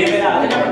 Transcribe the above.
ये मेरा